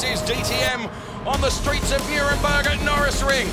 This is DTM on the streets of Nuremberg at Norris Ring.